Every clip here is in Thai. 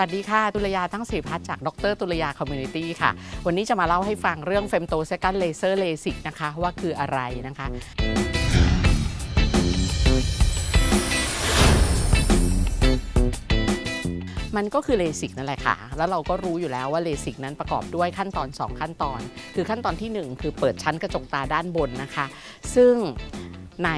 วัสดีค่ะ ตุลยา ตั้งศิริพัฒน์จาก Dr. ตุลยา Community ค่ะ วันนี้จะมาเล่าให้ฟังเรื่อง femtosecond laser เลสิกนะคะ ว่าคืออะไรนะคะมันก็คือเลสิกนั่นแหละค่ะ แล้วเราก็รู้อยู่แล้วว่าเลสิกนั้นประกอบด้วยขั้นตอน 2 ขั้นตอน คือขั้นตอนที่ 1 คือเปิดชั้นกระจกตาด้านบนนะคะ ซึ่งใน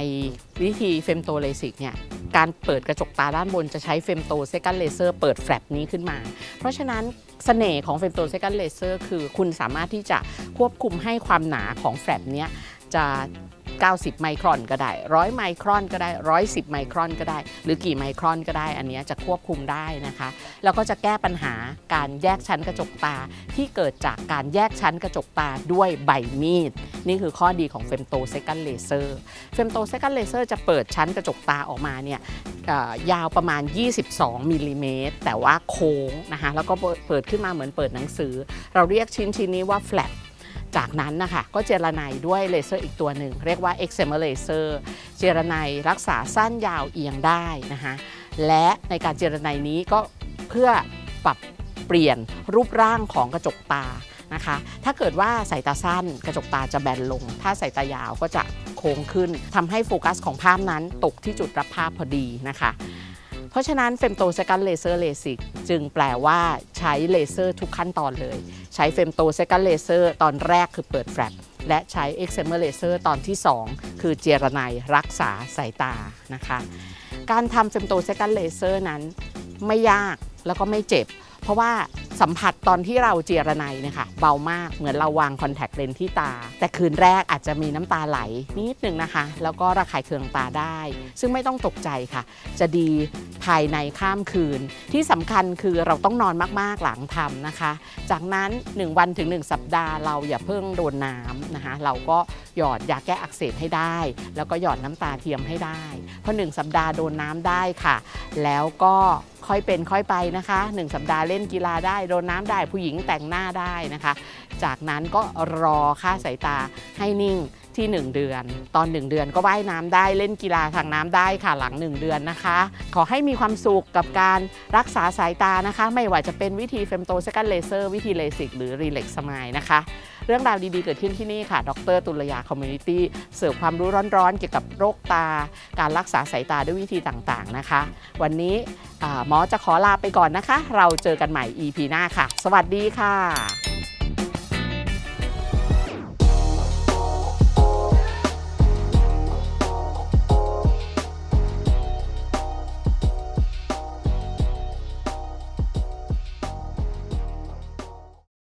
วิธี femto เลสิกเนี่ย การเปิดกระจกตาด้านบนจะใช้ femtosecond laser เปิด flap นี้ขึ้นมา เพราะฉะนั้นเสน่ห์ของ femtosecond laser คือคุณสามารถที่จะควบคุมให้ความหนาของ flap นี้จะ 90 ไมครอนก็ได้100ไมครอนก็ได้ 110 ไมครอนก็ได้ หรือกี่ไมครอนก็ได้ อันนี้จะควบคุมได้นะคะ แล้วก็จะแก้ปัญหาการแยกชั้นกระจกตาที่เกิดจากการแยกชั้นกระจกตาด้วยใบมีด นี่คือข้อดีของ femtosecond laser femtosecond laser จะเปิดชั้นกระจกตาออกมาเนี่ยยาวประมาณ 22มิลลิเมตรแต่ว่าโค้งนะคะแล้วก็เปิดขึ้นมาเหมือนเปิดหนังสือ เราเรียกชิ้นชิ้นนี้ว่า flap จากนั้นนะคะก็เจียระไนด้วยเลเซอร์อีกตัวหนึ่ง เรียกว่า Excimer Laser เจรไนรักษาสั้นยาวเอียงได้นะคะและในการเจียระไนนี้ก็เพื่อปรับเปลี่ยนรูปร่างของกระจกตานะคะ ถ้าเกิดว่าสายตาสั้นกระจกตาจะแบนลง ถ้าสายตายาวก็จะโค้งขึ้นทำให้โฟกัสของภาพนั้นตกที่จุดรับภาพพอดีนะคะ เพราะฉะนั้น femtosecond laser เลสิกจึงแปลว่าใช้เลเซอร์ทุกขั้นตอนเลย ใช้ femtosecond laser ตอนแรกคือเปิด flap และใช้ excimer laser ตอนที่ 2 คือเจียระไนรักษาสายตานะคะ การทำ femtosecond laser นั้นไม่ยากแล้วก็ไม่เจ็บ เพราะว่า สัมผัสตอนที่เราเจียรไนเนี่ยค่ะเบามากเหมือนเราวางคอนแทคเลนส์ที่ตา แต่คืนแรกอาจจะมีน้ำตาไหลนิดนึงนะคะ แล้วก็ระคายเคืองตาได้ ซึ่งไม่ต้องตกใจค่ะ จะดีภายในข้ามคืน ที่สำคัญคือเราต้องนอนมากๆหลังทำนะคะ จากนั้น 1 วันถึง 1 สัปดาห์เราอย่าเพิ่งโดนน้ำนะคะ เราก็หยอดยาแก้อักเสบให้ได้ แล้วก็หยอดน้ำตาเทียมให้ได้ เพราะ1สัปดาห์โดนน้ำได้ค่ะ แล้วก็ ค่อยเป็นค่อยไปนะคะ1สัปดาห์เล่นกีฬาได้โดนน้ำได้ผู้หญิงแต่งหน้าได้นะคะ จากนั้นก็รอค่าสายตาให้นิ่งที่ 1 เดือน ตอน 1 เดือนก็ว่ายน้ำได้เล่นกีฬาทางน้ำได้ค่ะหลัง 1 เดือนนะคะ ขอให้มีความสุขกับการรักษาสายตานะคะ ไม่ว่าจะเป็นวิธี femtosecond laser วิธีเลสิกหรือ ReLEx SMILE นะคะ เรื่องราวดีๆ เกิดขึ้นที่นี่ค่ะ Dr. ตุลยา Communityเสิร์ฟความรู้ร้อนๆ เกี่ยวกับโรคตา การรักษาสายตาด้วยวิธีต่างๆนะคะ วันนี้หมอจะขอลาไปก่อนนะคะ เราเจอกันใหม่ EP หน้าค่ะ สวัสดีค่ะ